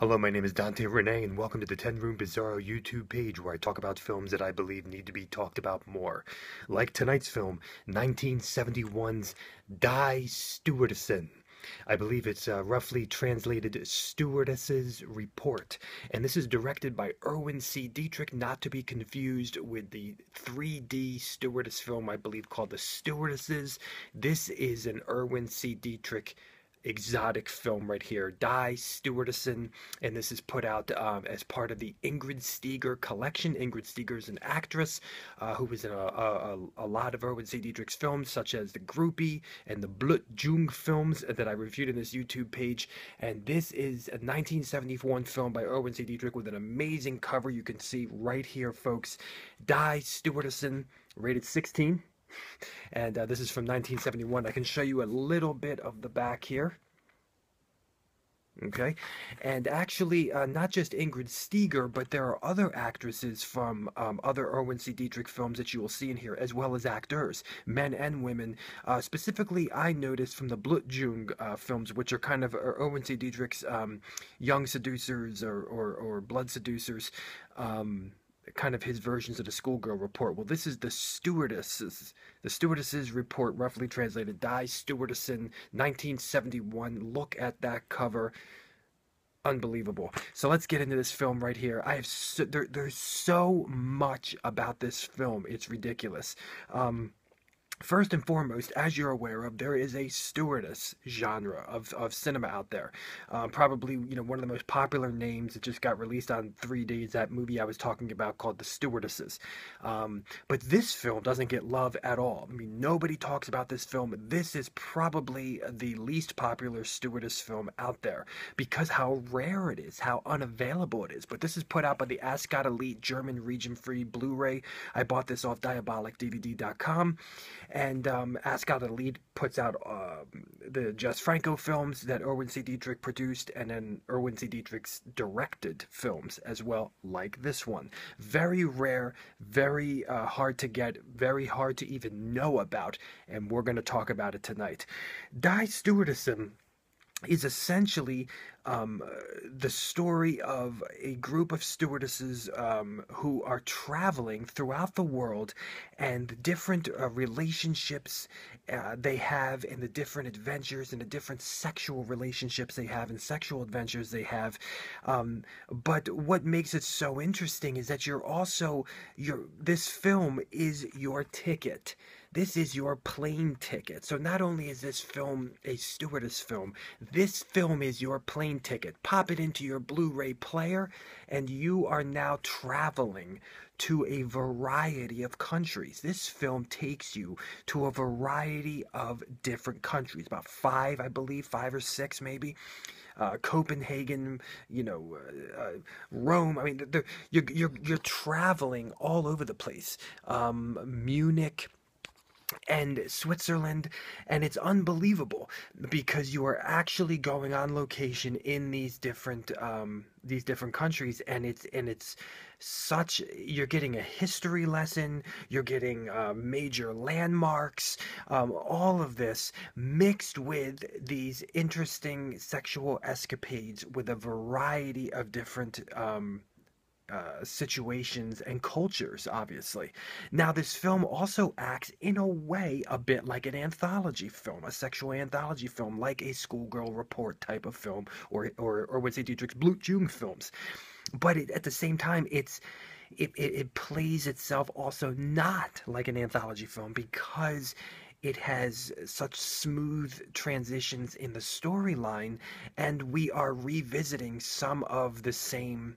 Hello, my name is Dante Rene, and welcome to the 10 Room Bizarro YouTube page where I talk about films that I believe need to be talked about more. Like tonight's film, 1971's Die Stewardessen. I believe it's uh, roughly translated Stewardess's Report. And this is directed by Erwin C. Dietrich, not to be confused with the 3D stewardess film, I believe, called The Stewardesses. This is an Erwin C. Dietrich exotic film right here, Die Stewardessen, and this is put out um, as part of the Ingrid Steeger collection. Ingrid Steeger is an actress uh, who was in a, a, a, lot of Erwin C. Dietrich's films, such as The Groupie and the Blut Jung films that I reviewed in this YouTube page. And this is a 1971 film by Erwin C. Dietrich with an amazing cover you can see right here, folks. Die Stewardessen, rated 16 and uh, this is from 1971. I can show you a little bit of the back here. Okay, and actually, uh, not just Ingrid Steeger, but there are other actresses from um, other Erwin C. Dietrich films that you will see in here, as well as actors, men and women. Uh, specifically, I noticed from the Blutjung uh, films, which are kind of Erwin C. Dietrich's um, young seducers or, or, or blood seducers. Um, kind of his versions of the schoolgirl report. Well, this is the stewardesses, the stewardesses report, roughly translated. Die Stewardessen, 1971. Look at that cover. Unbelievable. So let's get into this film right here. I have so, there, there's so much about this film. It's ridiculous. Um, First and foremost, as you're aware of, there is a stewardess genre of, of cinema out there. Uh, probably, you know, one of the most popular names that just got released on 3D is that movie I was talking about called The Stewardesses. Um, but this film doesn't get love at all. I mean, nobody talks about this film. This is probably the least popular stewardess film out there because how rare it is, how unavailable it is. But this is put out by the Ascot Elite German region free Blu ray. I bought this off diabolicdvd.com and um, Ascot Elite puts out uh, the Jess Franco films that Erwin C. Dietrich produced, and then Erwin C. Dietrich's directed films as well, like this one. Very rare, very uh, hard to get, very hard to even know about, and we're going to talk about it tonight. Die Stewardessen is essentially um, the story of a group of stewardesses um, who are traveling throughout the world and the different uh, relationships uh, they have and the different adventures and the different sexual relationships they have and sexual adventures they have. Um, but what makes it so interesting is that you're also your this film is your ticket. This is your plane ticket. So not only is this film a stewardess film, this film is your plane ticket. Pop it into your Blu-ray player and you are now traveling to a variety of countries. This film takes you to a variety of different countries, about five, I believe, five or six maybe. Uh, Copenhagen, you know, uh, uh, Rome. I mean, you're, you're, you're traveling all over the place. Um, Munich and Switzerland, and it's unbelievable because you are actually going on location in these different um, these different countries, and it's and it's such you're getting a history lesson, you're getting uh, major landmarks, um, all of this mixed with these interesting sexual escapades with a variety of different. Um, uh, situations and cultures, obviously. Now, this film also acts in a way a bit like an anthology film, a sexual anthology film, like a schoolgirl report type of film, or or or would say Dietrich's Blutjung films. But it, at the same time, it's it, it, it plays itself also not like an anthology film because it has such smooth transitions in the storyline, and we are revisiting some of the same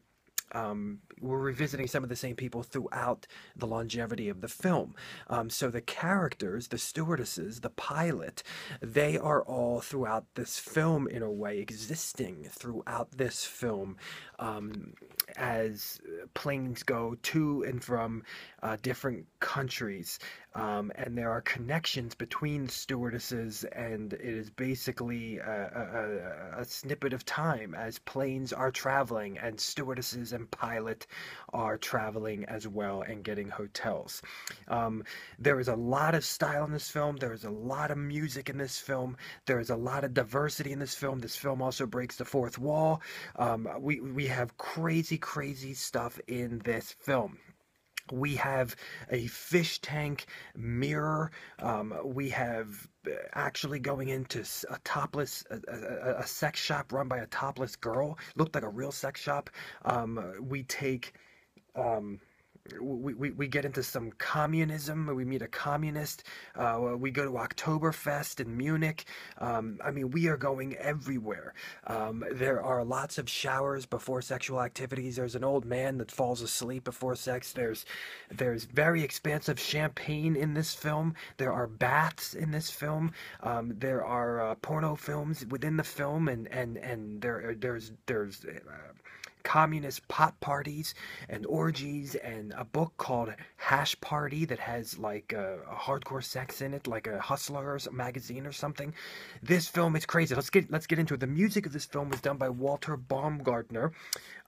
um, we're revisiting some of the same people throughout the longevity of the film. Um, so the characters, the stewardesses, the pilot, they are all throughout this film in a way, existing throughout this film um, as planes go to and from uh, different countries. Um, and there are connections between stewardesses, and it is basically a, a, a, snippet of time as planes are traveling, and stewardesses and and pilot are traveling as well and getting hotels. Um, there is a lot of style in this film. There is a lot of music in this film. There is a lot of diversity in this film. This film also breaks the fourth wall. Um, we we have crazy, crazy stuff in this film. We have a fish tank mirror. Um, we have uh, actually going into a topless, a, a, a, sex shop run by a topless girl. Looked like a real sex shop. Um, we take. Um, we, we, we get into some communism. We meet a communist. Uh, we go to Oktoberfest in Munich. Um, I mean, we are going everywhere. Um, there are lots of showers before sexual activities. There's an old man that falls asleep before sex. There's there's very expansive champagne in this film. There are baths in this film. Um, there are uh, porno films within the film, and and and there there's there's. Uh, communist pot parties and orgies and a book called Hash Party that has like a, a hardcore sex in it, like a Hustlers magazine or something. This film is crazy. Let's get let's get into it. The music of this film was done by Walter Baumgartner.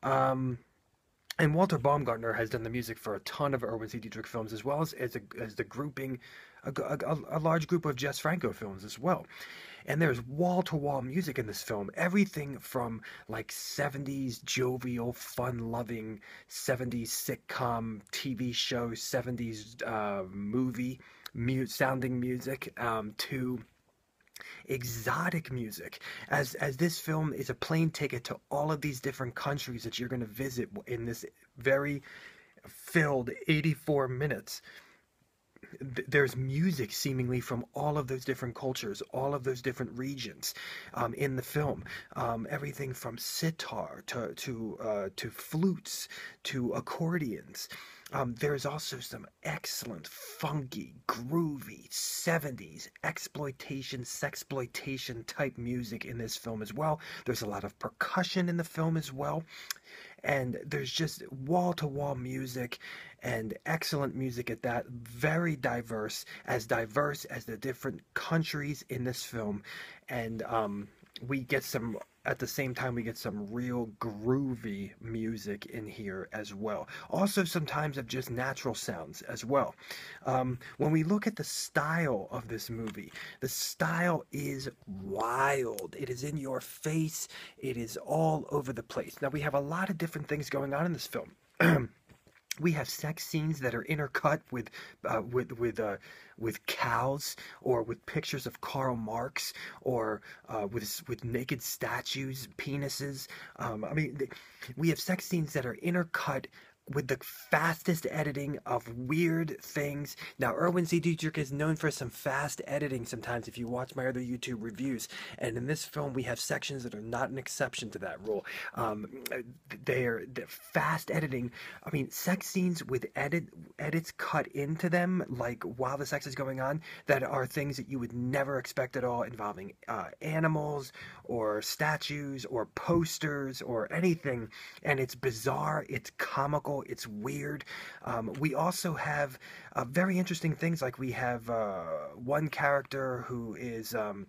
Um, and Walter Baumgartner has done the music for a ton of Erwin C. Dietrich films, as well as as, a, as the grouping, a, a, a large group of Jess Franco films as well. And there's wall to wall music in this film. Everything from like 70s jovial, fun loving 70s sitcom, TV show, 70s uh, movie sounding music um, to exotic music as as this film is a plane ticket to all of these different countries that you're going to visit in this very filled 84 minutes there's music seemingly from all of those different cultures, all of those different regions um, in the film. Um, everything from sitar to to uh, to flutes to accordions. Um, there's also some excellent, funky, groovy 70s exploitation, sexploitation type music in this film as well. There's a lot of percussion in the film as well and there's just wall to wall music and excellent music at that very diverse as diverse as the different countries in this film. And um, we get some at the same time we get some real groovy music in here as well. Also sometimes of just natural sounds as well. Um, when we look at the style of this movie the style is wild. It is in your face. It is all over the place. Now we have a lot of different things going on in this film we have sex scenes that are intercut with uh, with with uh, with cows or with pictures of Karl Marx or uh, with with naked statues, penises. Um, I mean, we have sex scenes that are intercut with the fastest editing of weird things. Now, Erwin C. Dietrich is known for some fast editing sometimes if you watch my other YouTube reviews. And in this film, we have sections that are not an exception to that rule. Um, they're, they're fast editing. I mean, sex scenes with edit edits cut into them, like while the sex is going on, that are things that you would never expect at all involving uh, animals or statues or posters or anything. And it's bizarre, it's comical it's weird. Um, we also have uh, very interesting things like we have uh, one character who is um,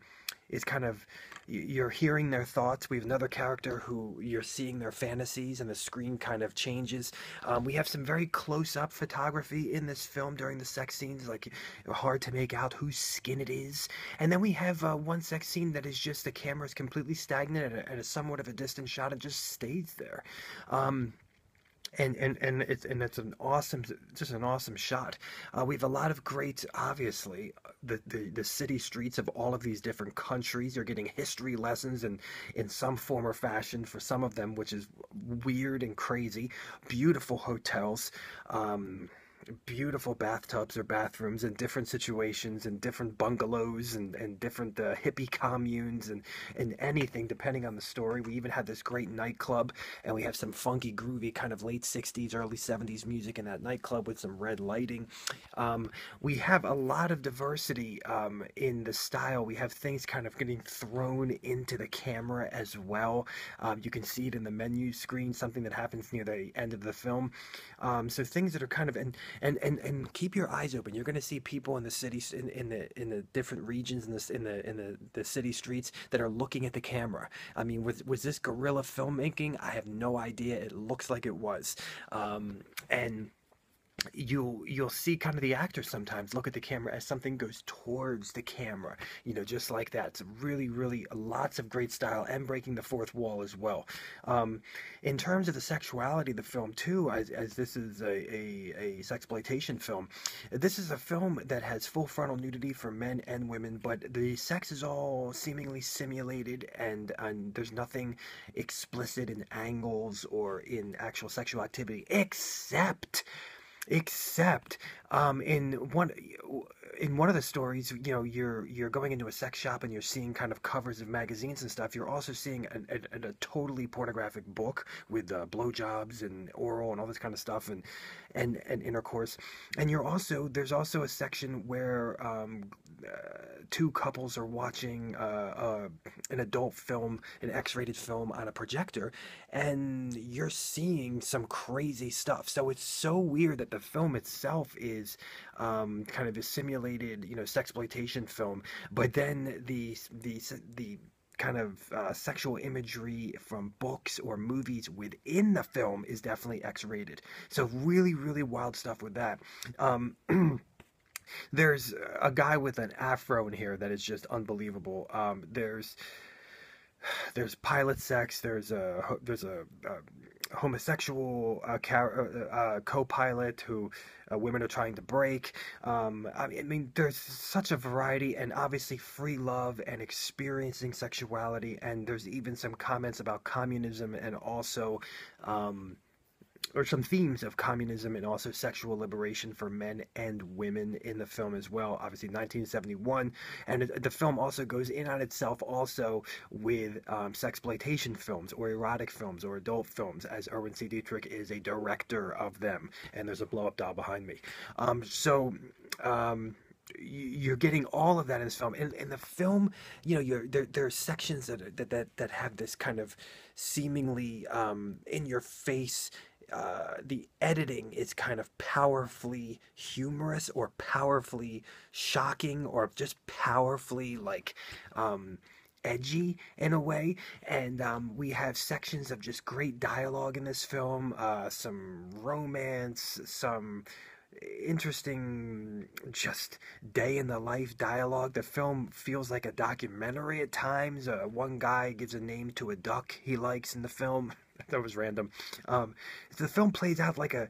is kind of you're hearing their thoughts. We have another character who you're seeing their fantasies, and the screen kind of changes. Um, we have some very close-up photography in this film during the sex scenes, like hard to make out whose skin it is. And then we have uh, one sex scene that is just the camera is completely stagnant at a, at a somewhat of a distant shot and just stays there. Um, and and and it's and it's an awesome just an awesome shot. Uh, we have a lot of great obviously. The, the the city streets of all of these different countries you're getting history lessons in in some form or fashion for some of them which is weird and crazy. Beautiful hotels. Um, beautiful bathtubs or bathrooms in different situations and different bungalows and, and different uh, hippie communes and, and anything depending on the story. We even had this great nightclub and we have some funky, groovy kind of late 60s, early 70s music in that nightclub with some red lighting. Um, we have a lot of diversity um, in the style. We have things kind of getting thrown into the camera as well. Um, you can see it in the menu screen, something that happens near the end of the film. Um, so things that are kind of, and and and and keep your eyes open. You're going to see people in the cities in, in the in the different regions in the in the in the, the city streets that are looking at the camera. I mean, was was this guerrilla filmmaking? I have no idea. It looks like it was, um, and you'll you'll see kind of the actors sometimes look at the camera as something goes towards the camera you know just like that. It's really really lots of great style and breaking the fourth wall as well. Um, in terms of the sexuality of the film too as, as this is a, a, a sexploitation film this is a film that has full frontal nudity for men and women but the sex is all seemingly simulated and and there's nothing explicit in angles or in actual sexual activity except except um, in one in one of the stories, you know, you're you're going into a sex shop and you're seeing kind of covers of magazines and stuff. You're also seeing a, a, a totally pornographic book with uh, blowjobs and oral and all this kind of stuff and and and intercourse. And you're also there's also a section where um, uh, two couples are watching uh, uh an adult film, an X-rated film on a projector, and you're seeing some crazy stuff. So it's so weird that the film itself is um, kind of a simulated, you know, sexploitation film, but then the the the kind of uh, sexual imagery from books or movies within the film is definitely X-rated. So really, really wild stuff with that. Um, there's a guy with an afro in here that is just unbelievable. Um, there's there's pilot sex. There's a there's a, a homosexual uh, uh, uh, co-pilot who uh, women are trying to break. Um, I mean, I mean, there's such a variety, and obviously free love and experiencing sexuality. And there's even some comments about communism and also. Um, or some themes of communism and also sexual liberation for men and women in the film as well. Obviously, 1971, and the film also goes in on itself also with um, sexploitation films or erotic films or adult films, as Erwin C. Dietrich is a director of them. And there's a blow up doll behind me. Um, so. Um, you're getting all of that in this film. And in the film, you know, you're there. There are sections that that that, that have this kind of seemingly um, in your face uh, the editing is kind of powerfully humorous or powerfully shocking or just powerfully like um, edgy in a way. And um, we have sections of just great dialogue in this film, uh, some romance, some interesting just day in the life dialogue. The film feels like a documentary at times. Uh, one guy gives a name to a duck he likes in the film that was random. Um, the film plays out like a,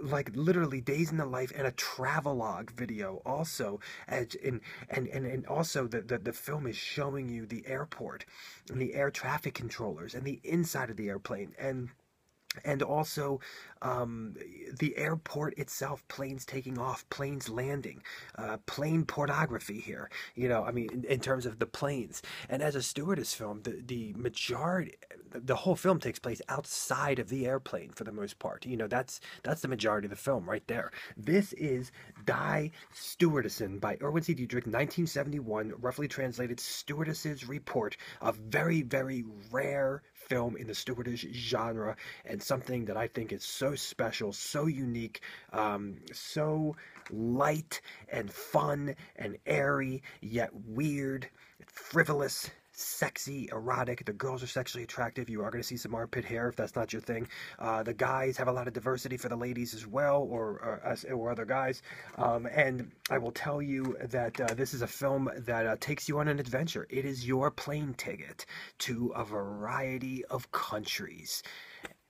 like literally days in the life and a travelogue video also, in, and, and, and also the, the, the film is showing you the airport and the air traffic controllers and the inside of the airplane and and also um, the airport itself, planes taking off, planes landing, uh, plane pornography here. You know, I mean, in, in, terms of the planes. And as a stewardess film, the the majority, the whole film takes place outside of the airplane for the most part. You know, that's that's the majority of the film right there. This is Die Stewardessen by Erwin C. Dietrich, 1971, roughly translated Stewardess's Report, a very very rare film in the stewardess genre and something that I think is so special, so unique, um, so light and fun and airy, yet weird, frivolous, sexy, erotic. The girls are sexually attractive. You are going to see some armpit hair if that's not your thing. Uh, the guys have a lot of diversity for the ladies as well, or or, or other guys. Um, and I will tell you that uh, this is a film that uh, takes you on an adventure. It is your plane ticket to a variety of countries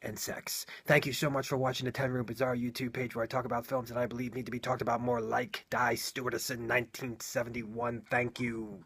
and sex. Thank you so much for watching the 10 Room Bizarro YouTube page where I talk about films that I believe need to be talked about more like Die Stewardessen 1971. Thank you.